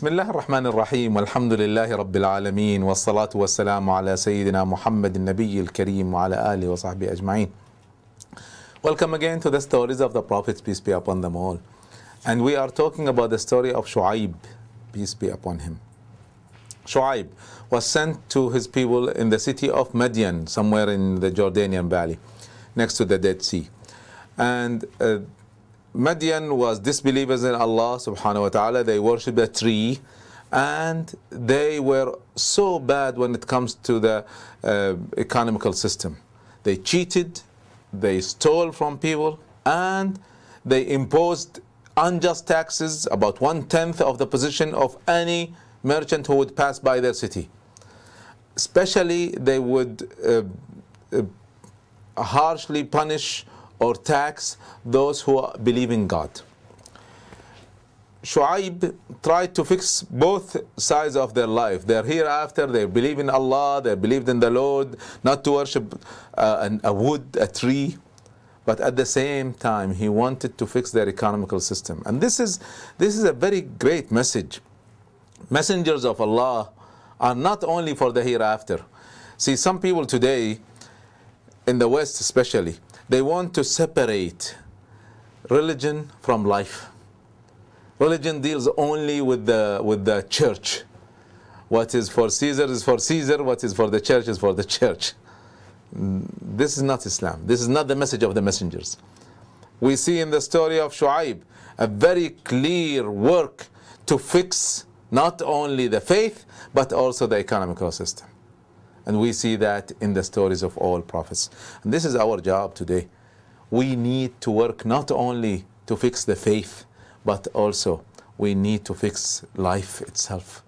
بسم الله الرحمن الرحيم والحمد لله رب العالمين والصلاة والسلام على سيدنا محمد النبي الكريم وعلى آله وصحبه أجمعين Welcome again to the stories of the prophets, peace be upon them all. And we are talking about the story of Shu'aib, peace be upon him. Shu'aib was sent to his people in the city of Madian, somewhere in the Jordanian valley, next to the Dead Sea. And uh, Madian was disbelievers in Allah subhanahu wa ta'ala. They worshipped a tree and they were so bad when it comes to the uh, economical system. They cheated, they stole from people, and they imposed unjust taxes, about one tenth of the position of any merchant who would pass by their city. Especially, they would uh, uh, harshly punish or tax those who believe in God. Shu'aib tried to fix both sides of their life. Their hereafter, they believe in Allah, they believed in the Lord, not to worship uh, an, a wood, a tree. But at the same time, he wanted to fix their economical system. And this is, this is a very great message. Messengers of Allah are not only for the hereafter. See, some people today, in the West especially, they want to separate religion from life. Religion deals only with the, with the church. What is for Caesar is for Caesar, what is for the church is for the church. This is not Islam. This is not the message of the messengers. We see in the story of Shu'aib a very clear work to fix not only the faith but also the economical system. And we see that in the stories of all prophets. And this is our job today. We need to work not only to fix the faith, but also we need to fix life itself.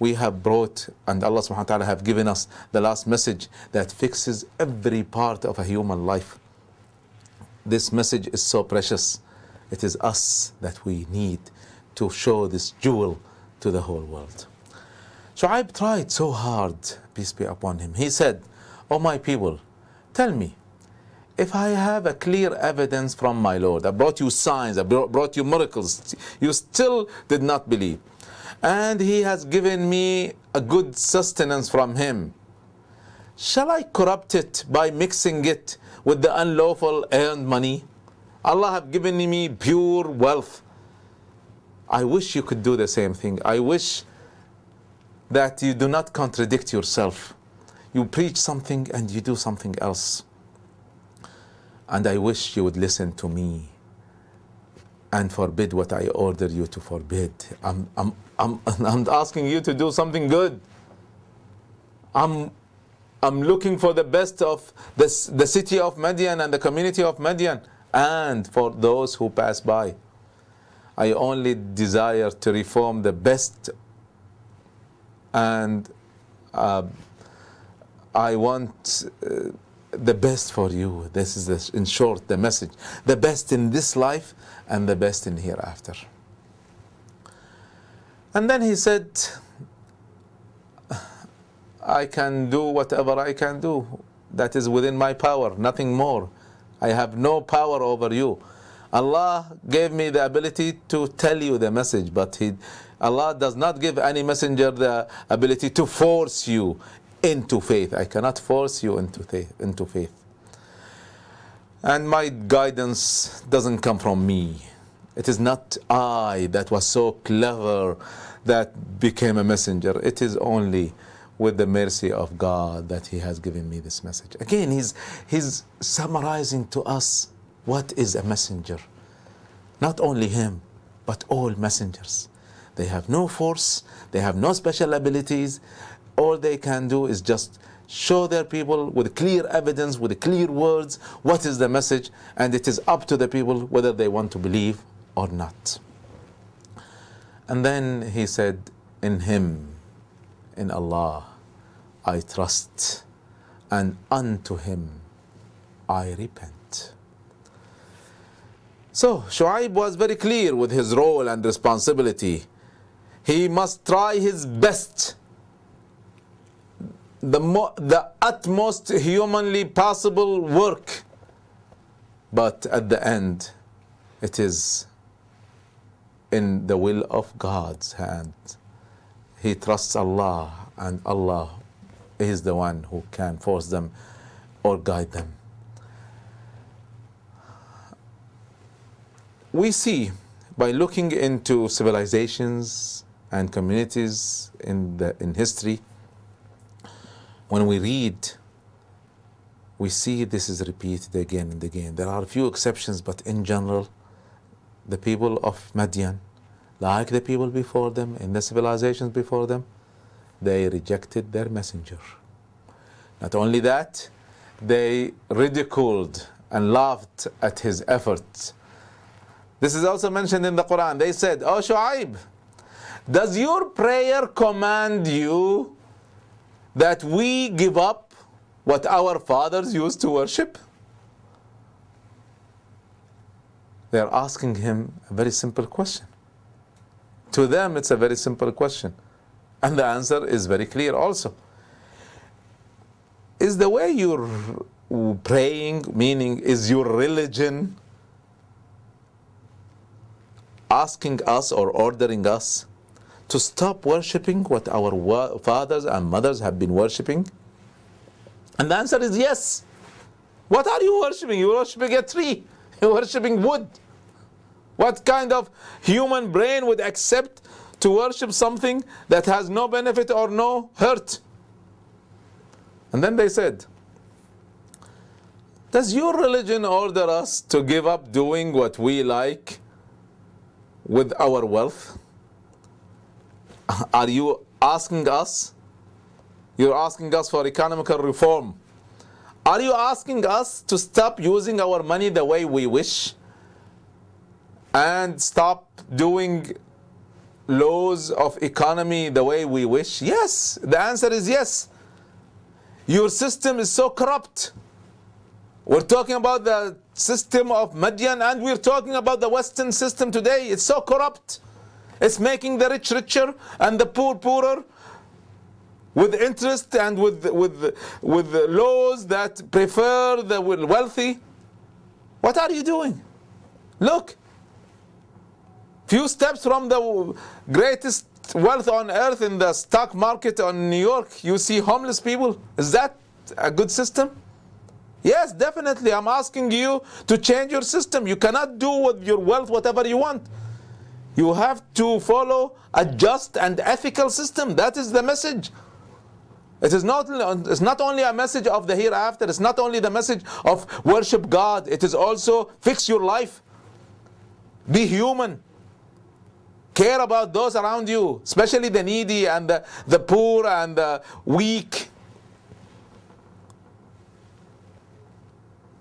We have brought, and Allah subhanahu wa ta'ala have given us the last message that fixes every part of a human life. This message is so precious. It is us that we need to show this jewel to the whole world. Shu'aib tried so hard, peace be upon him. He said, O my people, tell me, if I have a clear evidence from my Lord, I brought you signs, I brought brought you miracles, you still did not believe. And He has given me a good sustenance from Him. Shall I corrupt it by mixing it with the unlawful earned money? Allah have given me pure wealth. I wish you could do the same thing. I wish that you do not contradict yourself. You preach something and you do something else. And I wish you would listen to me and forbid what I order you to forbid. I'm, I'm, I'm, I'm asking you to do something good. I'm, I'm looking for the best of this, the city of Madian and the community of Madian and for those who pass by. I only desire to reform the best and uh, I want uh, the best for you. This is, the, in short, the message. The best in this life and the best in hereafter. And then he said, I can do whatever I can do. That is within my power, nothing more. I have no power over you. Allah gave me the ability to tell you the message, but he, Allah does not give any messenger the ability to force you into faith. I cannot force you into faith. Into faith. And my guidance doesn't come from me. It is not I that was so clever that became a messenger. It is only with the mercy of God that He has given me this message. Again, He's, he's summarizing to us what is a messenger. Not only Him, but all messengers. They have no force, they have no special abilities. All they can do is just show their people with clear evidence, with clear words, what is the message, and it is up to the people whether they want to believe or not. And then he said, In Him, in Allah, I trust, and unto Him I repent. So Shu'aib was very clear with his role and responsibility. He must try his best, the, the utmost humanly possible work. But at the end, it is in the will of God's hand. He trusts Allah, and Allah is the one who can force them or guide them. We see by looking into civilizations and communities in, the, in history, when we read, we see this is repeated again and again. There are a few exceptions, but in general, the people of Madian, like the people before them, in the civilizations before them, they rejected their messenger. Not only that, they ridiculed and laughed at his efforts this is also mentioned in the Quran. They said, Oh Shu'aib, does your prayer command you that we give up what our fathers used to worship? They are asking him a very simple question. To them, it's a very simple question. And the answer is very clear also. Is the way you're praying, meaning, is your religion asking us or ordering us to stop worshipping what our fathers and mothers have been worshipping? And the answer is yes. What are you worshipping? You're worshipping a tree, you're worshipping wood. What kind of human brain would accept to worship something that has no benefit or no hurt? And then they said, Does your religion order us to give up doing what we like with our wealth? Are you asking us? You're asking us for economical reform. Are you asking us to stop using our money the way we wish and stop doing laws of economy the way we wish? Yes, the answer is yes. Your system is so corrupt. We're talking about the system of Madian and we're talking about the Western system today. It's so corrupt. It's making the rich richer and the poor poorer with interest and with, with, with laws that prefer the wealthy. What are you doing? Look, few steps from the greatest wealth on earth in the stock market on New York, you see homeless people. Is that a good system? Yes, definitely. I'm asking you to change your system. You cannot do with your wealth whatever you want. You have to follow a just and ethical system. That is the message. It is not, it's not only a message of the hereafter, it's not only the message of worship God, it is also fix your life. Be human. Care about those around you, especially the needy and the, the poor and the weak.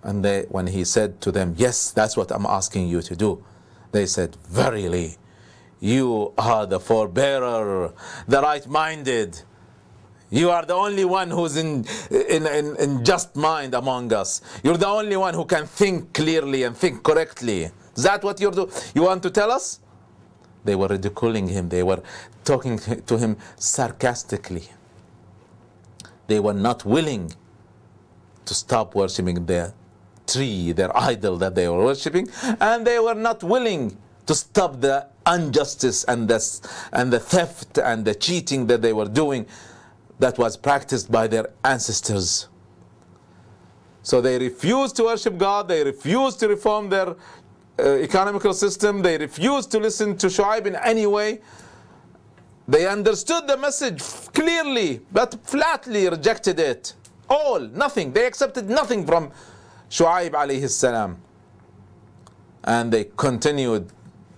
And they, when he said to them, Yes, that's what I'm asking you to do, they said, Verily, you are the forbearer, the right minded. You are the only one who's in, in, in, in, just mind among us. You're the only one who can think clearly and think correctly. Is that what you're do? You want to tell us? They were ridiculing him. They were talking to him sarcastically. They were not willing to stop worshiping their tree, their idol that they were worshipping, and they were not willing to stop the injustice and the, and the theft and the cheating that they were doing that was practiced by their ancestors. So they refused to worship God, they refused to reform their uh, economical system, they refused to listen to Shu'aib in any way. They understood the message clearly, but flatly rejected it. All, nothing. They accepted nothing from Shu'aib alayhi salam. And they continued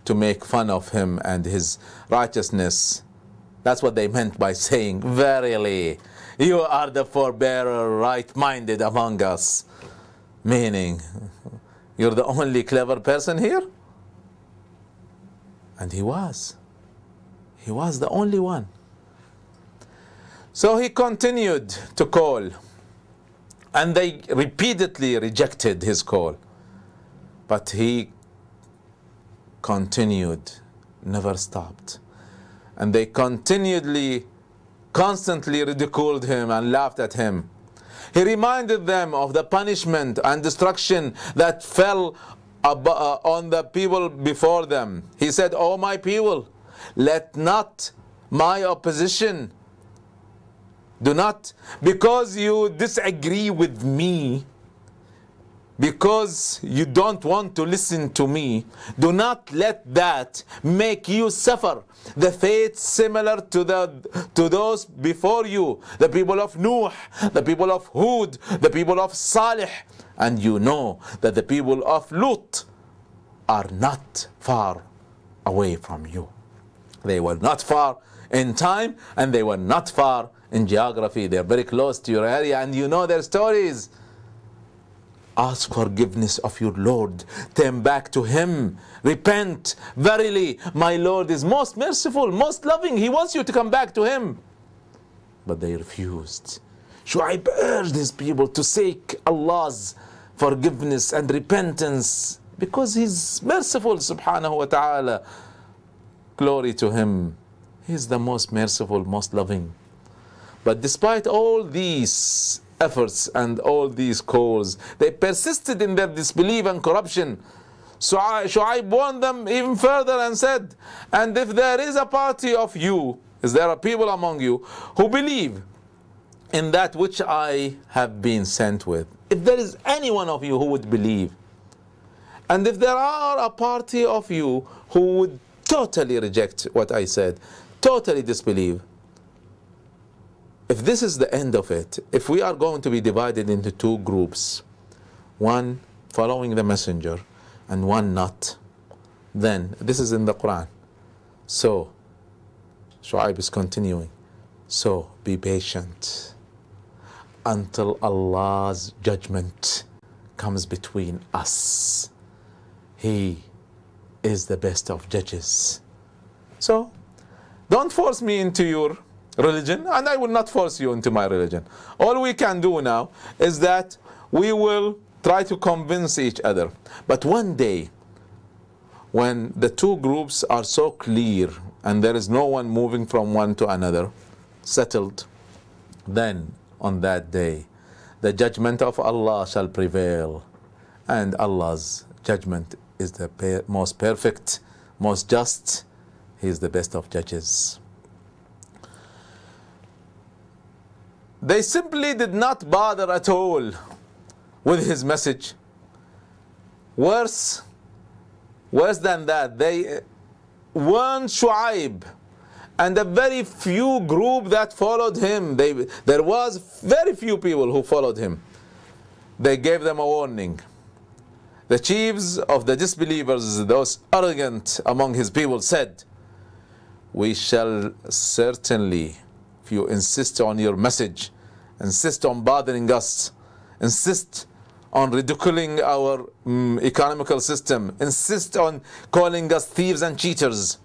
to make fun of him and his righteousness. That's what they meant by saying, Verily, You are the forbearer, right minded among us. Meaning, you're the only clever person here? And he was. He was the only one. So he continued to call, and they repeatedly rejected his call. But he continued, never stopped. And they continually, constantly ridiculed him and laughed at him. He reminded them of the punishment and destruction that fell uh, on the people before them. He said, O my people, let not my opposition do not, because you disagree with me, because you don't want to listen to me, do not let that make you suffer the fate similar to the to those before you, the people of Nuh, the people of Hud, the people of Salih, and you know that the people of Lut are not far away from you. They were not far in time and they were not far in geography. They're very close to your area and you know their stories. Ask forgiveness of your Lord. Turn back to Him. Repent. Verily, my Lord is most merciful, most loving. He wants you to come back to Him. But they refused. Shu'aib urged his people to seek Allah's forgiveness and repentance because He's merciful, subhanahu wa ta'ala. Glory to Him. He's the most merciful, most loving. But despite all these efforts and all these calls, they persisted in their disbelief and corruption. So Shu'aib warned them even further and said, And if there is a party of you, is there a people among you who believe in that which I have been sent with? If there is any one of you who would believe, and if there are a party of you who would totally reject what I said, totally disbelieve, if this is the end of it, if we are going to be divided into two groups, one following the messenger and one not, then this is in the Quran. So, Shu'aib is continuing. So, be patient until Allah's judgment comes between us. He is the best of judges. So, don't force me into your religion, and I will not force you into my religion. All we can do now is that we will try to convince each other. But one day, when the two groups are so clear and there is no one moving from one to another, settled, then on that day, the judgment of Allah shall prevail, and Allah's judgment is the most perfect, most just. He is the best of judges. They simply did not bother at all with his message. Worse, worse than that, they warned Shu'aib and the very few group that followed him. They, there was very few people who followed him. They gave them a warning. The chiefs of the disbelievers, those arrogant among his people, said, We shall certainly if you insist on your message, insist on bothering us, insist on ridiculing our um, economical system, insist on calling us thieves and cheaters,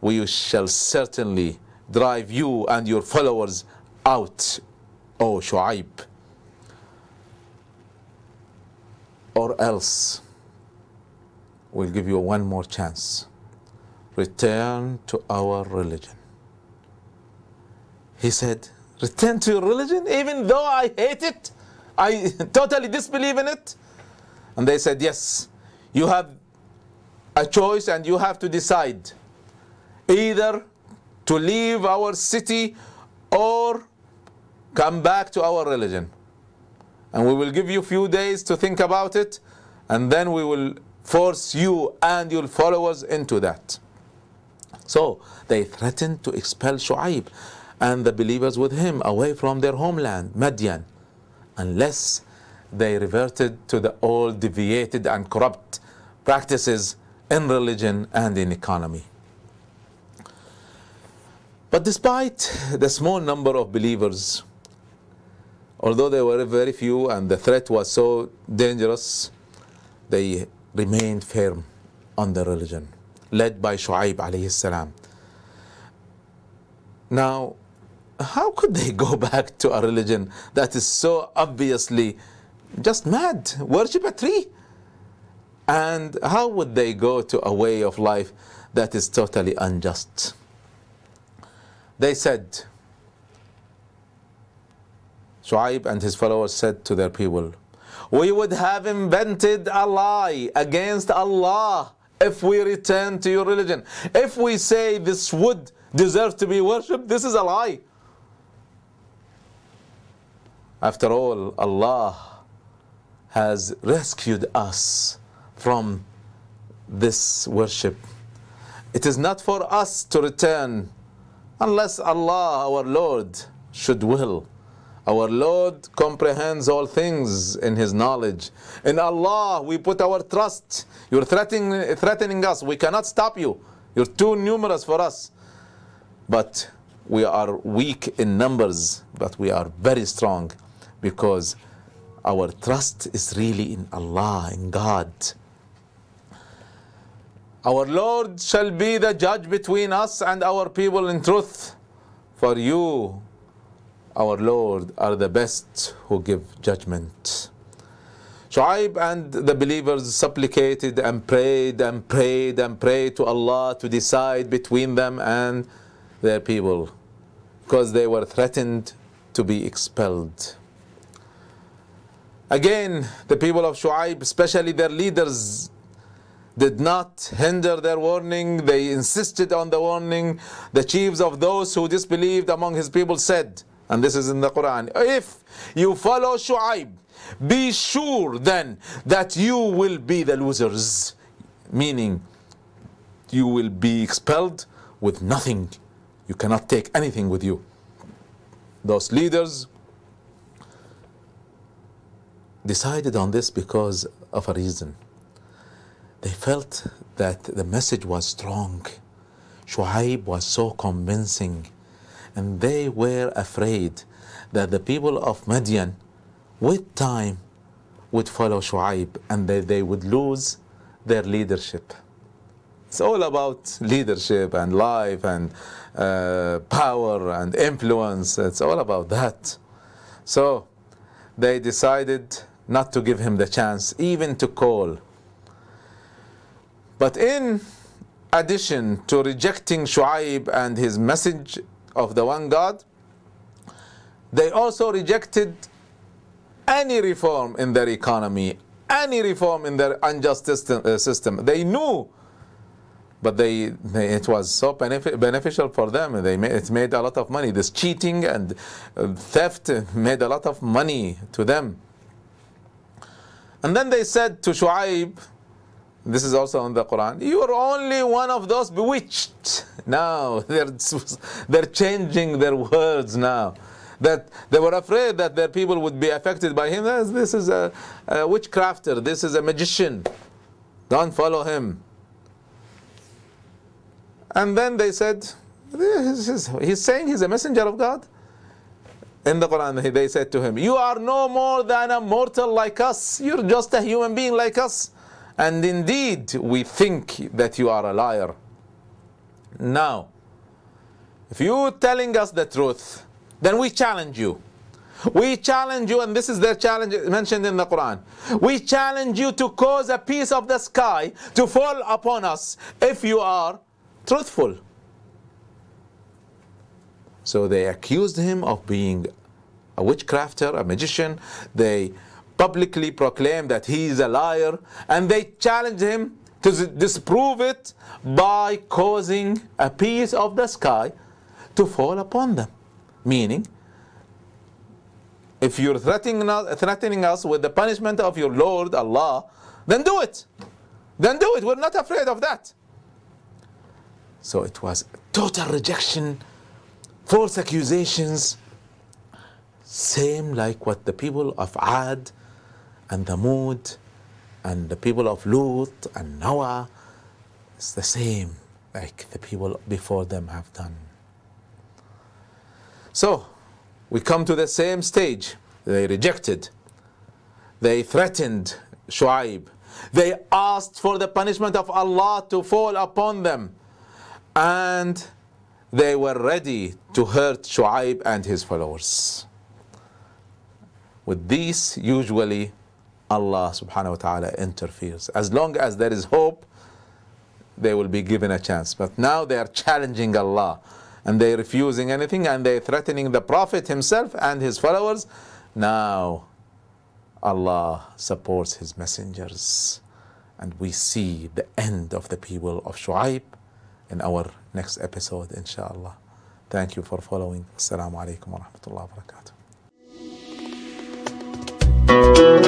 we shall certainly drive you and your followers out, O Shu'aib. Or else, we'll give you one more chance. Return to our religion. He said, Return to your religion, even though I hate it, I totally disbelieve in it. And they said, Yes, you have a choice and you have to decide either to leave our city or come back to our religion. And we will give you a few days to think about it, and then we will force you and your followers into that. So they threatened to expel Shu'aib and the believers with him away from their homeland, Madian, unless they reverted to the old deviated and corrupt practices in religion and in economy. But despite the small number of believers, although they were very few and the threat was so dangerous, they remained firm on their religion, led by Shu'aib alayhi salam. Now, how could they go back to a religion that is so obviously just mad? Worship a tree. And how would they go to a way of life that is totally unjust? They said, Shu'aib and his followers said to their people, We would have invented a lie against Allah if we return to your religion. If we say this would deserve to be worshipped, this is a lie. After all, Allah has rescued us from this worship. It is not for us to return unless Allah, our Lord, should will. Our Lord comprehends all things in His knowledge. In Allah, we put our trust. You're threatening, threatening us. We cannot stop you. You're too numerous for us. But we are weak in numbers, but we are very strong because our trust is really in Allah, in God. Our Lord shall be the judge between us and our people in truth. For you, our Lord, are the best who give judgment. Shu'aib and the believers supplicated and prayed and prayed and prayed to Allah to decide between them and their people because they were threatened to be expelled. Again, the people of Shu'aib, especially their leaders, did not hinder their warning. They insisted on the warning. The chiefs of those who disbelieved among his people said, and this is in the Quran, if you follow Shu'aib, be sure then that you will be the losers. Meaning, you will be expelled with nothing. You cannot take anything with you. Those leaders decided on this because of a reason. They felt that the message was strong. Shu'aib was so convincing. And they were afraid that the people of Madian, with time, would follow Shu'aib and that they would lose their leadership. It's all about leadership and life and uh, power and influence. It's all about that. So they decided not to give him the chance even to call. But in addition to rejecting Shu'aib and his message of the one God, they also rejected any reform in their economy, any reform in their unjust system. Uh. They knew, but they, they it was so benefi- beneficial for them. They made, it made a lot of money. This cheating and uh, theft made a lot of money to them. And then they said to Shu'aib, this is also in the Quran, you are only one of those bewitched. Now they're, they're changing their words now. That they were afraid that their people would be affected by him. This is a, a witchcrafter, this is a magician. Don't follow him. And then they said, he's saying he's a messenger of God. In the Quran, they said to him, You are no more than a mortal like us. You're just a human being like us. And indeed, we think that you are a liar. Now, if you're telling us the truth, then we challenge you. We challenge you, and this is their challenge mentioned in the Quran. We challenge you to cause a piece of the sky to fall upon us if you are truthful. So they accused him of being a witchcrafter, a magician. They publicly proclaim that he is a liar, and they challenge him to disprove it by causing a piece of the sky to fall upon them. Meaning, if you're threatening us, threatening us with the punishment of your Lord Allah, then do it. Then do it. We're not afraid of that. So it was total rejection, false accusations, same like what the people of Ad and Thamud and the people of Lut and Noah, it's the same like the people before them have done. So, we come to the same stage. They rejected. They threatened Shu'aib. They asked for the punishment of Allah to fall upon them. And they were ready to hurt Shu'aib and his followers. With these, usually Allah subhanahu wa ta'ala interferes. As long as there is hope, they will be given a chance. But now they are challenging Allah and they're refusing anything and they're threatening the Prophet himself and his followers. Now Allah supports his messengers and we see the end of the people of Shu'aib in our next episode, inshallah. Thank you for following. Assalamu alaikum wa rahmatullahi wa barakatuh thank you